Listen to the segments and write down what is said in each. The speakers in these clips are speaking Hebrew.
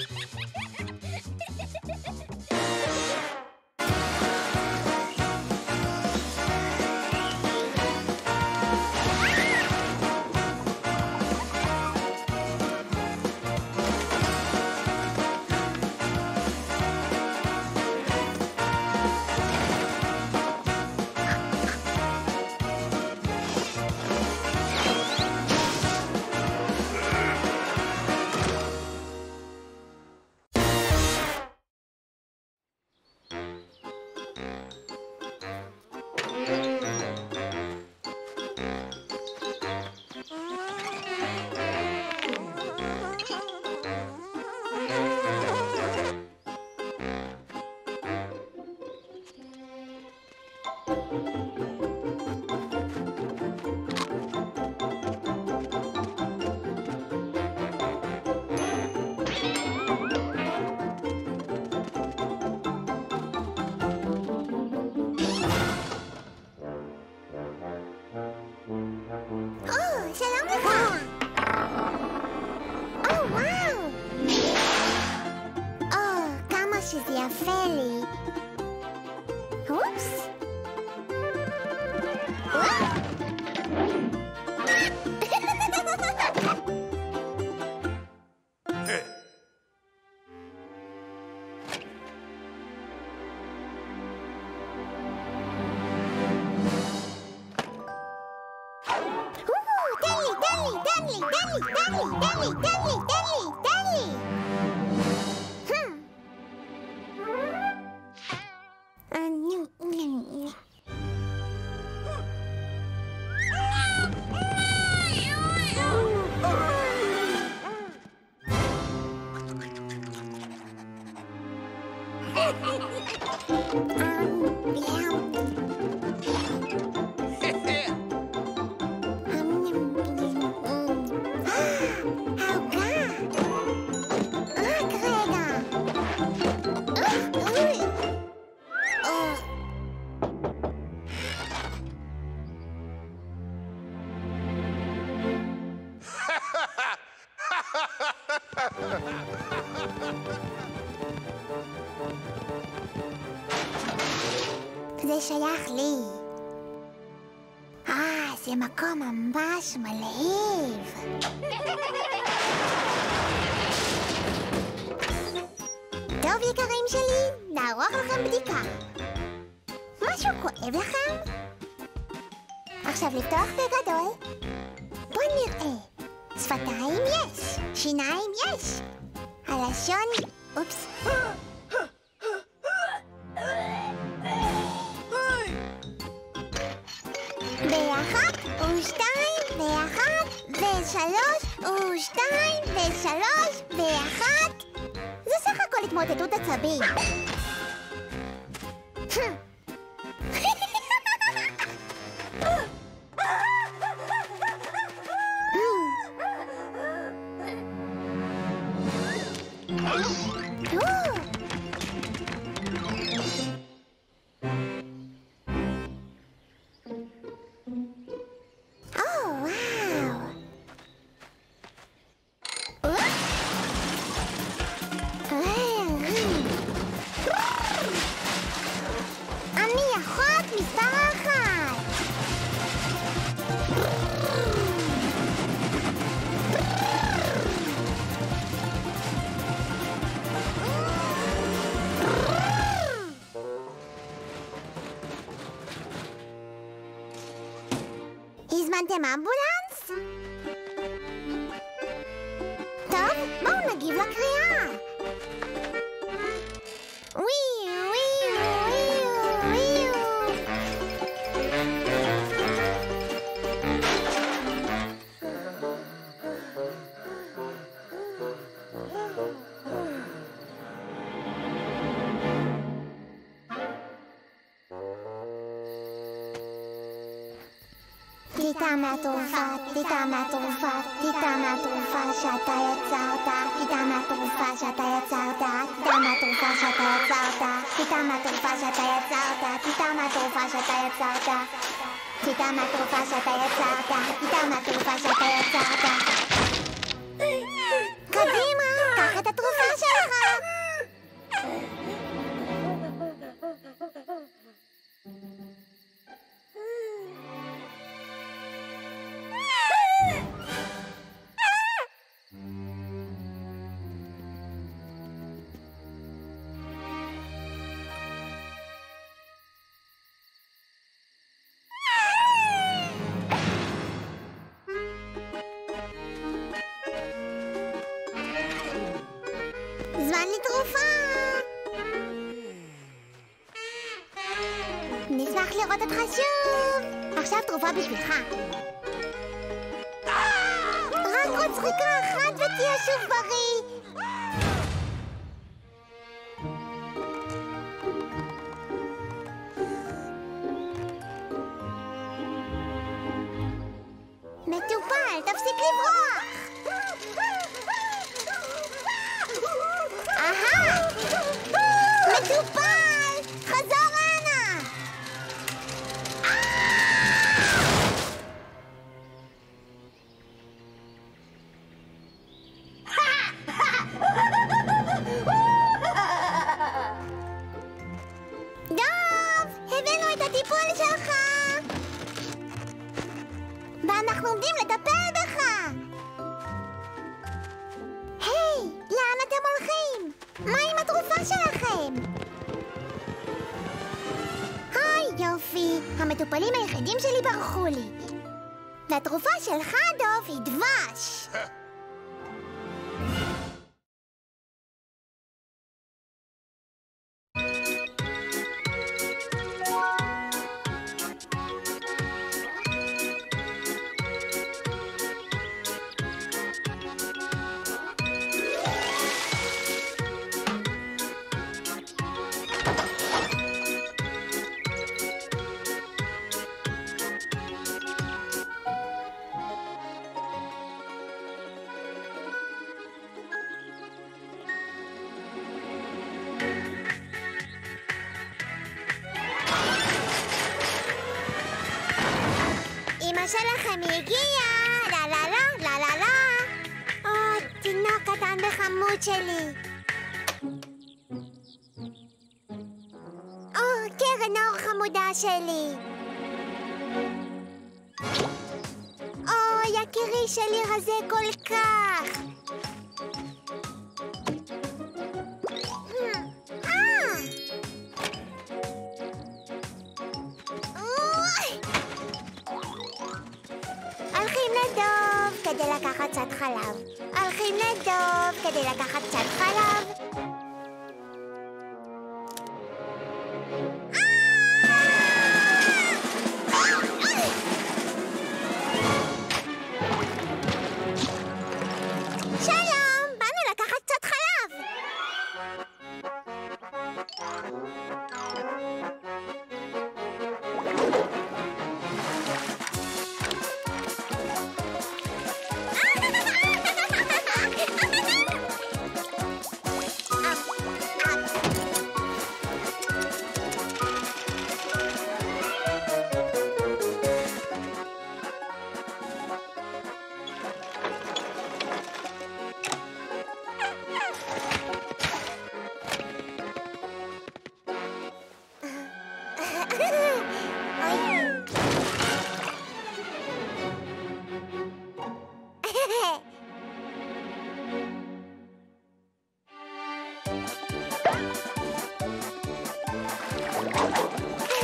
Ha ha ha! fairly... Whoops! Deadly, deadly, deadly, deadly, deadly, deadly, deadly! Ha ha ha! זה שייך לי. אה, זה מקום ממש מלהיב. טוב, יקרים שלי, נערוך לכם בדיקה. משהו כואב לכם? עכשיו לפתוח בגדול. בואו נראה. שפתיים יש, שיניים יש. הלשון... אופס. ושלוש ושתיים ושלוש ואחת זה סך הכל התמוטטות עצבים. 친구한테 만보라! Kita matuva, kita matuva, kita matuva. Saya tayo, saudah, kita matuva. Saya tayo, saudah, kita matuva. לראות אותך שוב! עכשיו תרופה בשבילך. רק עוד זריקה אחת ותהיה שוב בריא! עומדים לטפל בך! היי, לאן אתם הולכים? מה עם התרופה שלכם? היי, יופי, המטופלים היחידים שלי ברחו לי. והתרופה שלך, דוב, היא דבש. קטן וחמוד שלי. או, קרן אור חמודה שלי. או, יקירי שלי רזה כל כך. כדי לקחת קצת חלב. הולכים לדוב כדי לקחת קצת חלב.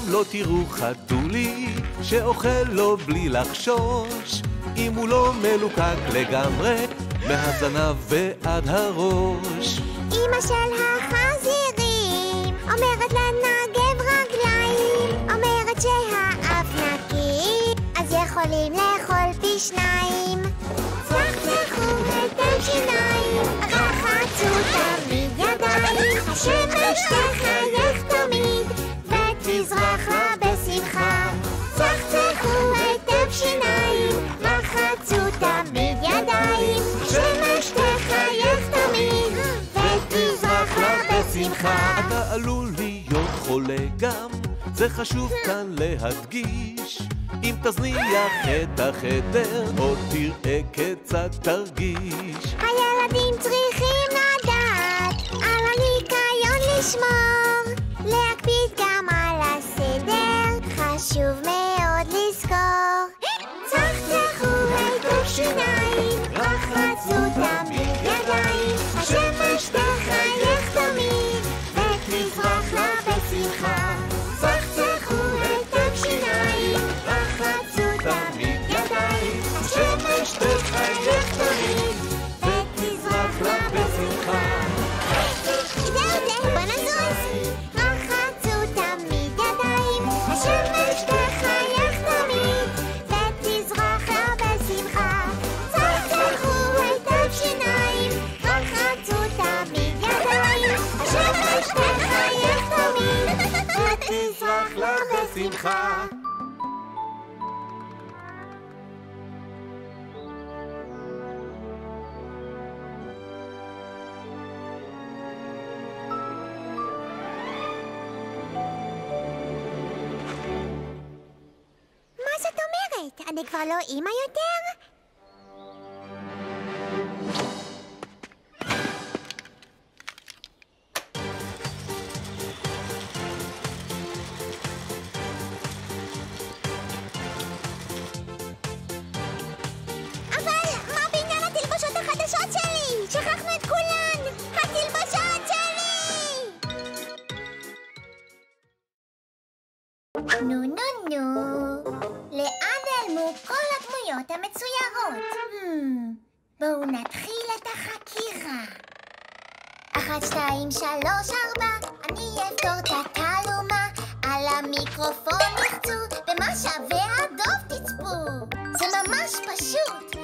לעולם לא תראו חתולי שאוכל לו בלי לחשוש אם הוא לא מלוקק לגמרי מהזנב ועד הראש אמא של החזירים אומרת לנגב רגליים אומרת שהאף נקי אז יכולים לאכול פי שניים. צחצחו היטב שיניים, רחצו תמיד ידיים. השמש תחייך זה חשוב כאן להדגיש. אם תזניח את החדר, עוד תראה כיצד תרגיש. הילדים צריכים לדעת על הניקיון לשמור, להקפיד גם על הסדר, חשוב מאוד בשמחה. מה זאת אומרת? אני כבר לא אימא יותר? נו נו נו, לאן נעלמו כל הדמויות המצוירות? Hmm, בואו נתחיל את החקירה. אחת, שתיים, שלוש, ארבע, אני אפתור את התעלומה. על המיקרופון לחצו, במה שווה הדוב תצפו. זה ממש פשוט,